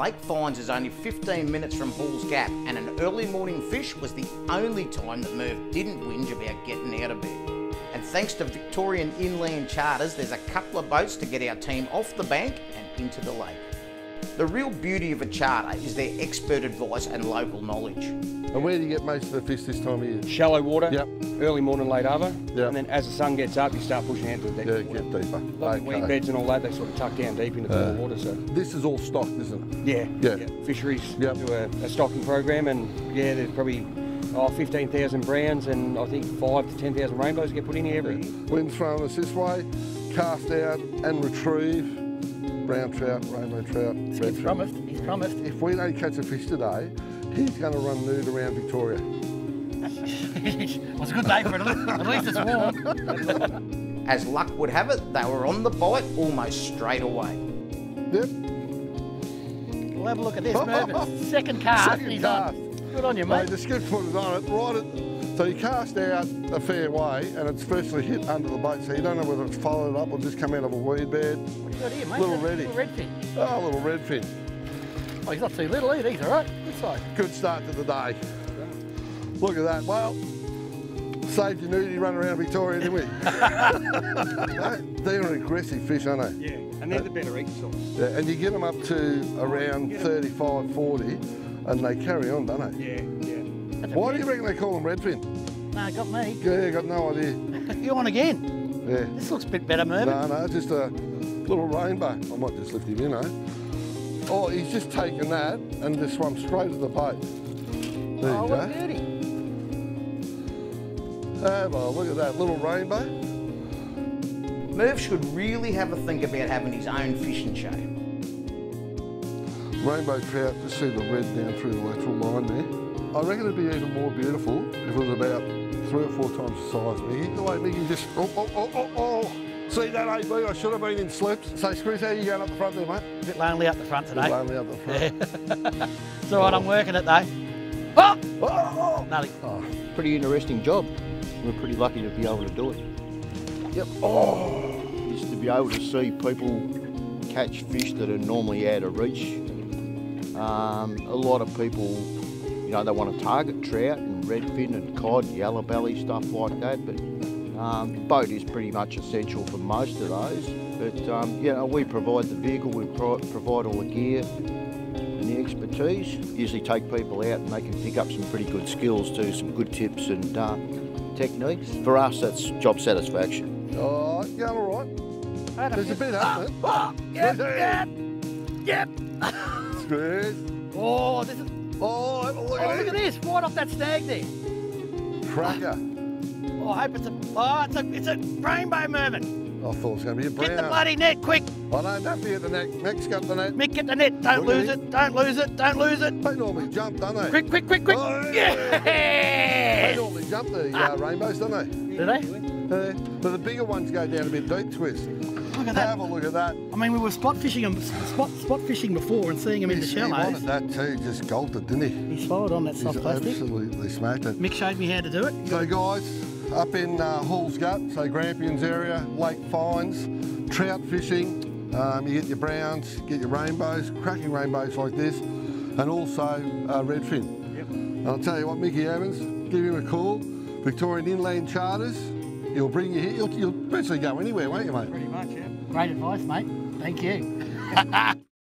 Lake Fyans is only 15 minutes from Hall's Gap, and an early morning fish was the only time that Merv didn't whinge about getting out of bed. And thanks to Victorian Inland Charters, there's a couple of boats to get our team off the bank and into the lake. The real beauty of a charter is their expert advice and local knowledge. And where do you get most of the fish this time of year? Shallow water, Yep. early morning, late over, Yep. and then as the sun gets up, you start pushing out to the deep Yeah, water. get deeper. Like the weed beds and all that, they sort of tuck down deep into the Uh, water. So This is all stocked, isn't it? yeah, Yeah. Fisheries Yep. do a, a stocking program, and yeah, there's probably oh, 15,000 browns and I think five to 10,000 rainbows get put in here every year. Wind throwing us this way, cast out and retrieve. Brown trout, rainbow trout, He's red trout. promised. He's promised. If we don't catch a fish today, he's going to run nude around Victoria. well, it's a good day for it. At least it's warm. As luck would have it, they were on the bite almost straight away. Yep, We'll have a look at this. Mervyn. Second cast. Second he's cast. on. Good on you, mate, mate. the skip foot is on it, right at, so you cast out a fair way and it's firstly hit under the boat, so you don't know whether it's followed up or just come out of a weed bed. What do you got here, mate? Little That's a. Little redfin. Oh, a little redfin. Oh, he's not too little either. He's all right. Good size. Good start to the day. Look at that. Well, saved your nudie run around Victoria, didn't we? They're an aggressive fish, aren't they? Yeah, and they're the better eating size. Yeah, and you get them up to around 35, 40, and they carry on, don't they? Yeah, yeah. That's a Why do you reckon they call them redfin? No, got me. Yeah, got no idea. You on again? Yeah. This looks a bit better, Mervyn. No, no, just a little rainbow. I might just lift him in, eh? Oh, he's just taken that and just swum straight to the boat. There oh, you what a go. beauty. Oh, well, look at that little rainbow. Merv should really have a think about having his own fishing show. Rainbow trout, just see the red down through the lateral line there. I reckon it'd be even more beautiful if it was about three or four times the size, Miggy. The way Miggy just, oh, oh, oh, oh, oh. See that AB? I should have been in slips. So, Screws, how are you going up the front there, mate? A bit lonely up the front today. Only up the front. It's all right, I'm working it though. Oh! Oh, oh, Nothing. oh. pretty interesting job. We're pretty lucky to be able to do it. Yep. Oh. Is to be able to see people catch fish that are normally out of reach. Um, a lot of people, you know, they want to target trout and redfin and cod, yellow belly, stuff like that. But um, boat is pretty much essential for most of those. But um, you know, we provide the vehicle, we pro- provide all the gear and the expertise. Usually take people out and they can pick up some pretty good skills too, some good tips and uh, techniques. For us, that's job satisfaction. Oh, going all right. I had a There's a bit, hasn't it? Oh, yep, yep, yep. Screws. Oh, this is. Oh, have a look Oh, at look at this! Right off that stag there. Cracker. Oh, I hope it's a. Oh, it's a, it's a rainbow Mervyn. I thought it was going to be a brown. Get the bloody net, quick! Oh no, don't forget the neck. Neck's got the net. Mick, get the net. Don't Look at lose it. Don't lose it. Don't lose it. They normally jump, don't they? Quick, quick, quick, quick. Oh, They normally jump the uh, rainbows, don't they? Do they? Uh, but the bigger ones go down a bit deep, twist. Look at that. Have a look at that. I mean, we were spot fishing them, spot spot fishing before and seeing them in the shallows. he wanted that too, just gulped it, didn't he? He swallowed on that He's soft plastic. absolutely smacked it. Mick showed me how to do it. So guys, up in uh, Hall's Gap, so Grampians area, Lake Fyans, trout fishing. Um, you get your browns, get your rainbows, cracking rainbows like this, and also uh, redfin. Yep. And I'll tell you what, Mickey Evans, give him a call. Victorian Inland Charters, he'll bring you here. You'll, you'll eventually go anywhere, won't you, mate? Pretty much, yeah. Great advice, mate. Thank you.